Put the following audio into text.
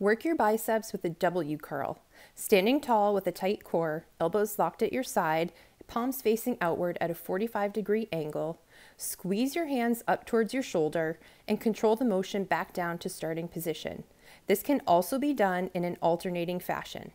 Work your biceps with a W curl. Standing tall with a tight core, elbows locked at your side, palms facing outward at a 45 degree angle. Squeeze your hands up towards your shoulder and control the motion back down to starting position. This can also be done in an alternating fashion.